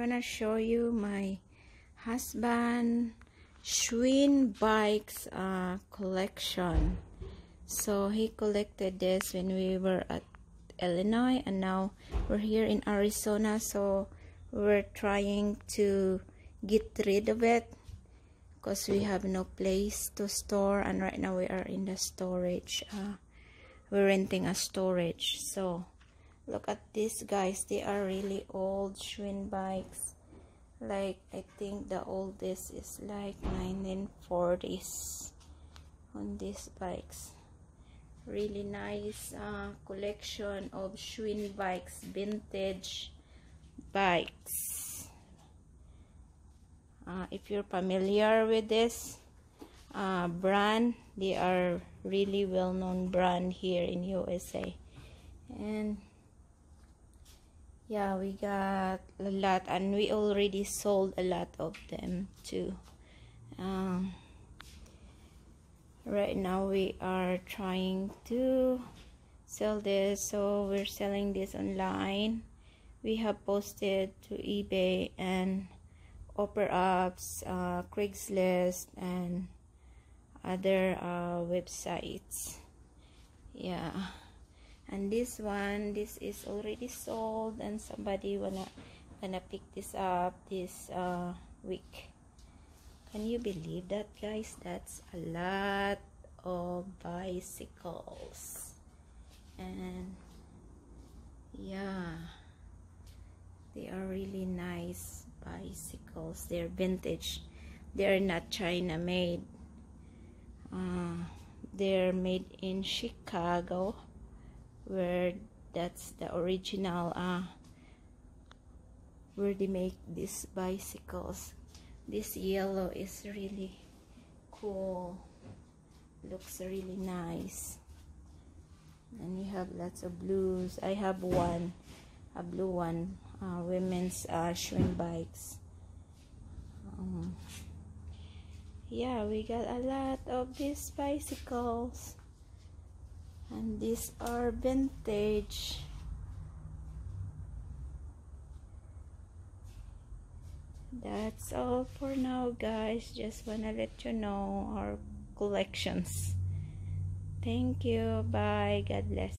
wanna show you my husband Schwinn bikes uh, collection. So he collected this when we were at Illinois and now we're here in Arizona so we're trying to get rid of it because we have no place to store and right now we are in the storage uh, we're renting a storage so look at these guys they are really old Schwinn bikes. Like I think the oldest is like 1940s on these bikes. Really nice uh, collection of Schwinn bikes vintage bikes. Uh, if you're familiar with this uh, brand they are really well-known brand here in USA and yeah we got a lot and we already sold a lot of them too. Um, right now we are trying to sell this so we're selling this online. We have posted to ebay and OfferUps, uh, Craigslist, and other uh, websites. Yeah, and this one, this is already sold, and somebody wanna gonna pick this up this uh, week. Can you believe that, guys? That's a lot of bicycles, and yeah, they are really nice bicycles. They're vintage. They're not china made. Uh, they're made in chicago where that's the original uh, where they make these bicycles. This yellow is really cool. Looks really nice. And you have lots of blues. I have one a blue one uh, women's uh, Schwinn bikes. Um, yeah we got a lot of these bicycles and these are vintage. That's all for now guys. Just wanna let you know our collections. Thank you. Bye. God bless